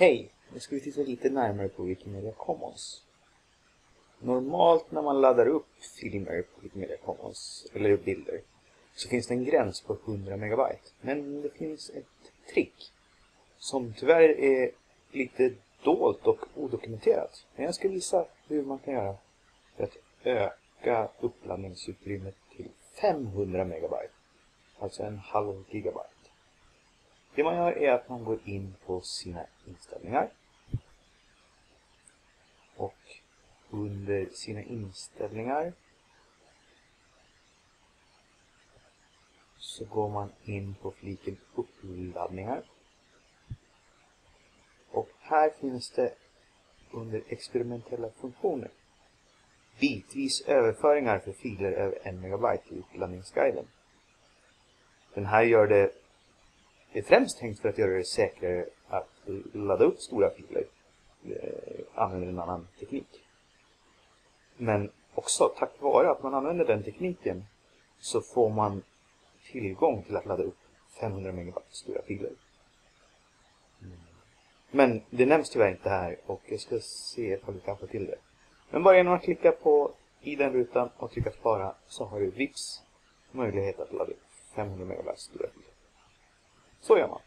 Hej! Nu ska vi titta lite närmare på Wikimedia Commons. Normalt när man laddar upp filmer på Wikimedia Commons, eller bilder, så finns det en gräns på 100 megabyte. Men det finns ett trick som tyvärr är lite dolt och odokumenterat. Men jag ska visa hur man kan göra för att öka uppladdningsutrymmet till 500 megabyte. Alltså en halv gigabyte. Det man gör är att man går in på sina inställningar. Och under sina inställningar så går man in på fliken uppladdningar. Och här finns det under experimentella funktioner bitvis överföringar för filer över 1 megabyte i uppladdningsguiden. Den här gör det är främst tänkt för att göra det säkrare att ladda upp stora filer. Eh, använder en annan teknik. Men också tack vare att man använder den tekniken så får man tillgång till att ladda upp 500 megabyte stora filer. Men det nämns tyvärr inte här och jag ska se ifall vi kan få till det. Men bara genom att klicka på i den rutan och trycka spara så har du vips möjlighet att ladda upp 500 megabyte stora filer. Så gör man.